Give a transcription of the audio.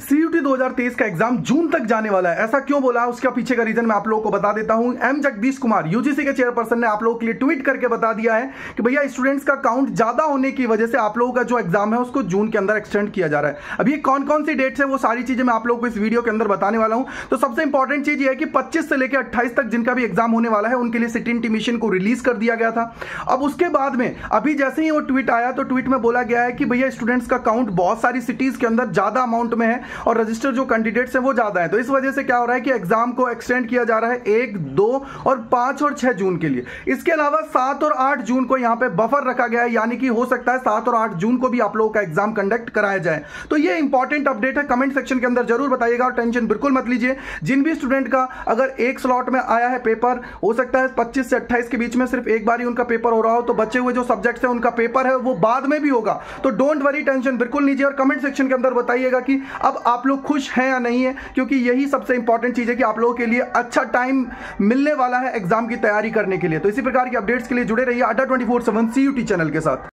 CUT 2023 का exam जून तक जाने वाला है। ऐसा क्यों बोला? उसका पीछे का रीजन मैं आप लोगों को बता देता हूँ। एम जगदीश कुमार यूजीसी के चेयरपर्सन ने आप लोगों के लिए ट्वीट करके बता दिया है कि भैया स्टूडेंट्स का काउंट ज़्यादा होने की वजह से आप लोगों का जो एग्ज़ाम है उसको जून के अंदर एक्सटेंड किया जा रहा है। अब अभी कौन कौन सी डेट्स है वो सारी चीज़ें मैं आप लोगों को इस वीडियो के अंदर बताने वाला हूँ। तो सबसे इंपॉर्टेंट चीज़ ये है कि पच्चीस से लेकर अट्ठाईस तक जिनका भी एग्ज़ाम होने वाला है, उनके लिए सिटी इंटीमेशन को रिलीज़ कर दिया गया था। अब उसके बाद में, अभी जैसे ही वो ट्वीट आया तो ट्वीट में बोला गया है कि भैया स्टूडेंट्स का काउंट बहुत सारी सिटीज़ के अंदर ज़्यादा अमाउंट में है। और रजिस्टर जो कैंडिडेट्स हैं वो ज़्यादा है। तो इस वजह से क्या हो रहा है कि एग्ज़ाम को एक्सटेंड किया जा रहा है एक, दो और पाँच और छह जून के लिए। इसके अलावा सात और आठ जून को यहाँ पे बफर रखा गया है, यानी कि हो सकता है सात और आठ जून को भी आप लोगों का एग्ज़ाम कंडक्ट कराया जाए। तो ये इंपॉर्टेंट अपडेट है कमेंट सेक्शन के अंदर ज़रूर बताइएगा और टेंशन बिल्कुल मत लीजिए। जिन भी स्टूडेंट का अगर एक स्लॉट में आया है पेपर हो सकता है पच्चीस से अट्ठाईस के बीच में सिर्फ़ एक बार ही उनका पेपर हो रहा हो तो बचे हुए जो सब्जेक्ट्स है, उनका पेपर है, वो बाद में भी होगा। तो डोंट वरी टेंशन बिल्कुल लीजिए और कमेंट सेक्शन के अंदर बताइएगा कि अब आप लोग खुश हैं या नहीं है, क्योंकि यही सबसे इंपॉर्टेंट चीज़ है कि आप लोगों के लिए अच्छा टाइम मिलने वाला है एग्ज़ाम की तैयारी करने के लिए। तो इसी प्रकार की अपडेट्स के लिए जुड़े रहिए अड्डा ट्वेंटी फोर सेवन सी चैनल के साथ।